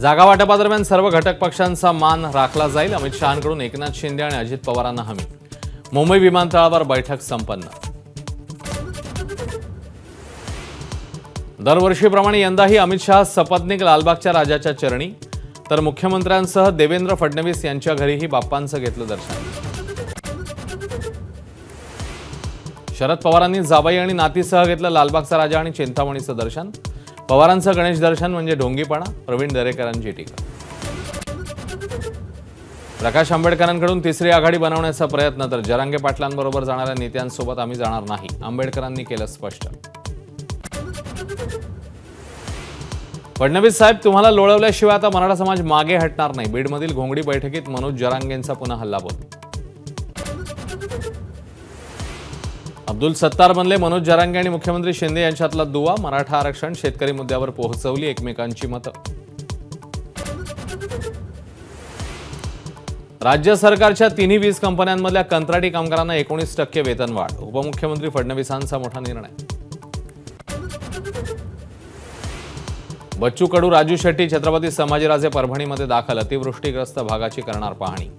जागा वाटपादरम्यान सर्व घटक पक्षांचा मान राखला जाईल. अमित शहांकडून एकनाथ शिंदे आणि अजित पवारांना हमी. मुंबई विमानतळावर बैठक संपन्न. दरवर्षीप्रमाणे यंदाही अमित शहा सपत्नीक लालबागच्या राजाच्या चरणी. तर मुख्यमंत्र्यांसह देवेंद्र फडणवीस यांच्या घरीही बाप्पांचं घेतलं दर्शन. शरद पवारांनी जाबाई आणि नातीसह घेतलं लालबागचा राजा आणि चिंतामणीचं दर्शन. पवारांचं गणेश दर्शन म्हणजे ढोंगीपणा प्रवीण दरेकरांची टीका. प्रकाश आंबेडकरांकडून तिसरी आघाडी बनवण्याचा प्रयत्न तर जरांगे पाटलांबरोबर जाणाऱ्या नेत्यांसोबत आम्ही जाणार नाही आंबेडकरांनी केलं स्पष्ट. फडणवीस साहेब तुम्हाला लोळवल्याशिवाय आता मराठा समाज मागे हटणार नाही. बीडमधील घोंगडी बैठकीत मनोज जरांगेंचा पुन्हा हल्लाबोल. अब्दुल सत्तार बनले मनोज जरांगे आणि मुख्यमंत्री शिंदे यांच्यातला दुवा मराठा आरक्षण शेतकरी मुद्द्यावर पोहोचवली एकमेकांची मतं. राज्य सरकारच्या तिन्ही वीज कंपन्यांमधल्या कंत्राटी कामगारांना एकोणीस टक्के वेतनवाढ उपमुख्यमंत्री फडणवीसांचा मोठा निर्णय. बच्चू कडू राजू शेट्टी छत्रपती संभाजीराजे परभणीमध्ये दाखल अतिवृष्टीग्रस्त भागाची करणार पाहणी.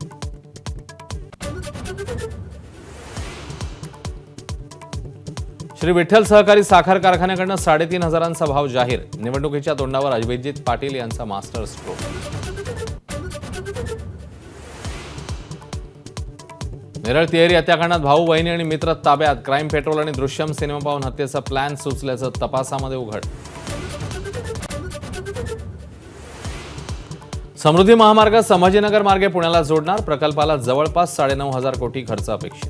श्री विठ्ठल सहकारी साखर कारखान्याकडनं साडेतीन हजारांचा भाव जाहीर. निवडणुकीच्या तोंडावर अभिजित पाटील यांचा मास्टर स्ट्रोक. नेरळ तिहेरी हत्याकांडात भाऊ बहिणी आणि मित्र ताब्यात. क्राईम पेट्रोल आणि दृश्यम सिनेमा पाहून हत्येचा प्लॅन सुचल्याचं तपासामध्ये उघड. समृद्धी महामार्ग संभाजीनगर मार्गे पुण्याला जोडणार. प्रकल्पाला जवळपास साडेनऊ हजार कोटी खर्च अपेक्षित.